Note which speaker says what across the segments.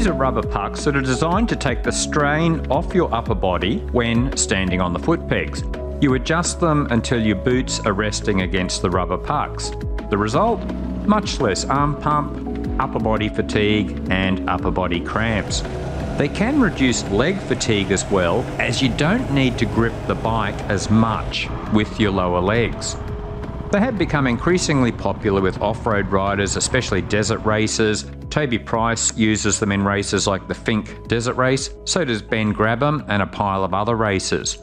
Speaker 1: These are rubber pucks that are designed to take the strain off your upper body when standing on the foot pegs. You adjust them until your boots are resting against the rubber pucks. The result? Much less arm pump, upper body fatigue, and upper body cramps. They can reduce leg fatigue as well, as you don't need to grip the bike as much with your lower legs. They have become increasingly popular with off road riders, especially desert racers. Toby Price uses them in races like the Finke Desert Race, so does Ben Grabham and a pile of other racers.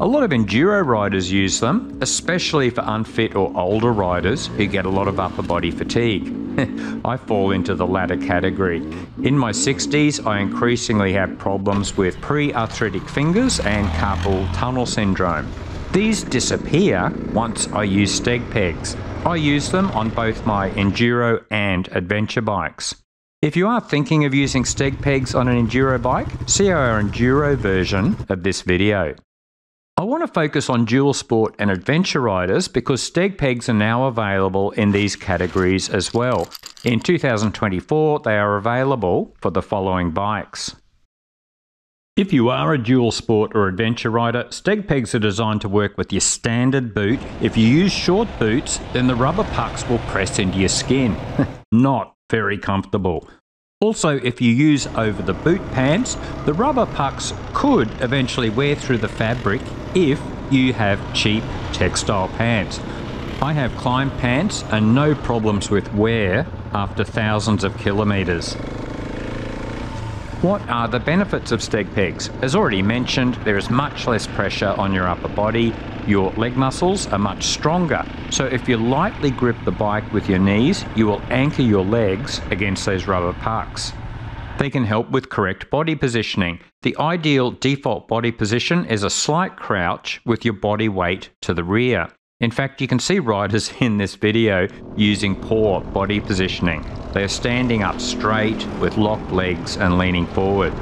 Speaker 1: A lot of enduro riders use them, especially for unfit or older riders who get a lot of upper body fatigue. I fall into the latter category. In my 60s, I increasingly have problems with pre arthritic fingers and carpal tunnel syndrome. These disappear once I use steg pegs. I use them on both my enduro and adventure bikes. If you are thinking of using steg pegs on an enduro bike, see our enduro version of this video. I want to focus on dual sport and adventure riders because steg pegs are now available in these categories as well. In 2024, they are available for the following bikes. If you are a dual sport or adventure rider, steg pegs are designed to work with your standard boot. If you use short boots, then the rubber pucks will press into your skin. Not very comfortable. Also, if you use over the boot pants, the rubber pucks could eventually wear through the fabric if you have cheap textile pants. I have Klim pants and no problems with wear after thousands of kilometres. What are the benefits of steg pegs? As already mentioned, there is much less pressure on your upper body. Your leg muscles are much stronger. So if you lightly grip the bike with your knees, you will anchor your legs against those rubber pucks. They can help with correct body positioning. The ideal default body position is a slight crouch with your body weight to the rear. In fact, you can see riders in this video using poor body positioning. They are standing up straight with locked legs and leaning forward.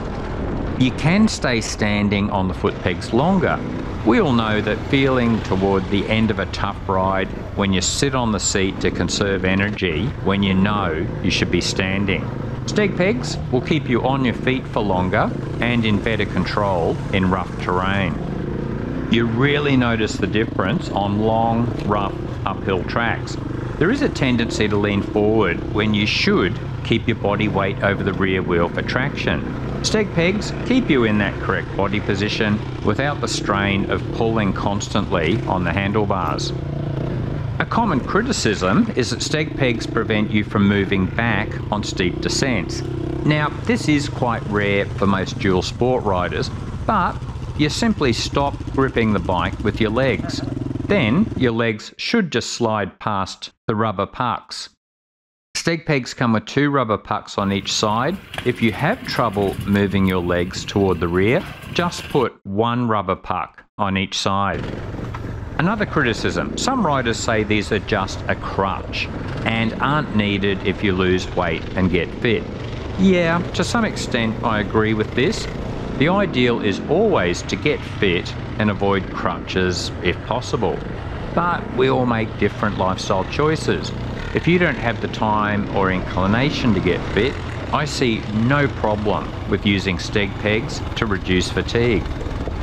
Speaker 1: You can stay standing on the foot pegs longer. We all know that feeling toward the end of a tough ride when you sit on the seat to conserve energy when you know you should be standing. Steg pegs will keep you on your feet for longer and in better control in rough terrain. You really notice the difference on long, rough, uphill tracks. There is a tendency to lean forward when you should keep your body weight over the rear wheel for traction. Steg pegs keep you in that correct body position without the strain of pulling constantly on the handlebars. A common criticism is that steg pegs prevent you from moving back on steep descents. Now, this is quite rare for most dual sport riders, but you simply stop gripping the bike with your legs. Then your legs should just slide past the rubber pucks. Steg pegs come with two rubber pucks on each side. If you have trouble moving your legs toward the rear, just put one rubber puck on each side. Another criticism some riders say these are just a crutch and aren't needed if you lose weight and get fit. Yeah, to some extent I agree with this, the ideal is always to get fit and avoid crutches if possible. But we all make different lifestyle choices. If you don't have the time or inclination to get fit, I see no problem with using steg pegs to reduce fatigue.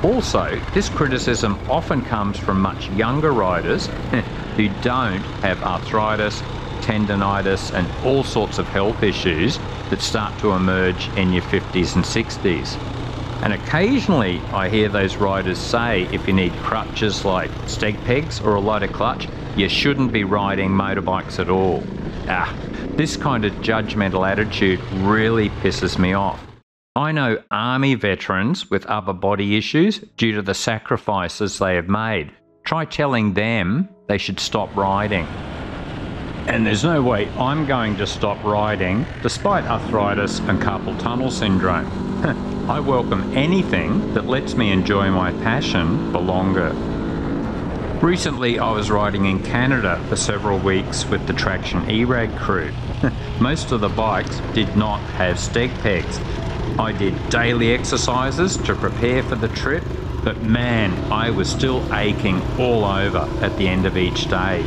Speaker 1: Also, this criticism often comes from much younger riders who don't have arthritis, tendonitis, and all sorts of health issues that start to emerge in your 50s and 60s. And occasionally I hear those riders say if you need crutches like steg pegs or a lighter clutch, you shouldn't be riding motorbikes at all. Ah, this kind of judgmental attitude really pisses me off. I know army veterans with upper body issues due to the sacrifices they have made. Try telling them they should stop riding. And there's no way I'm going to stop riding despite arthritis and carpal tunnel syndrome. I welcome anything that lets me enjoy my passion for longer. Recently, I was riding in Canada for several weeks with the Traction eRag crew. Most of the bikes did not have steg pegs. I did daily exercises to prepare for the trip, but man, I was still aching all over at the end of each day.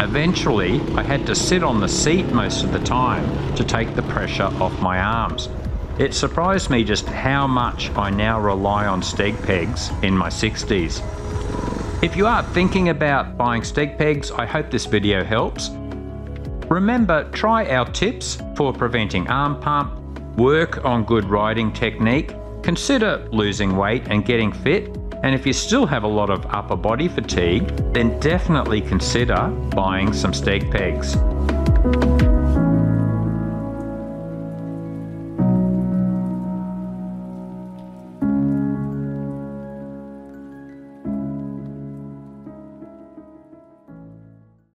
Speaker 1: Eventually, I had to sit on the seat most of the time to take the pressure off my arms. It surprised me just how much I now rely on steg pegs in my 60s. If you are thinking about buying steg pegs, I hope this video helps. Remember, try our tips for preventing arm pump, work on good riding technique, consider losing weight and getting fit, and if you still have a lot of upper body fatigue, then definitely consider buying some steg pegs.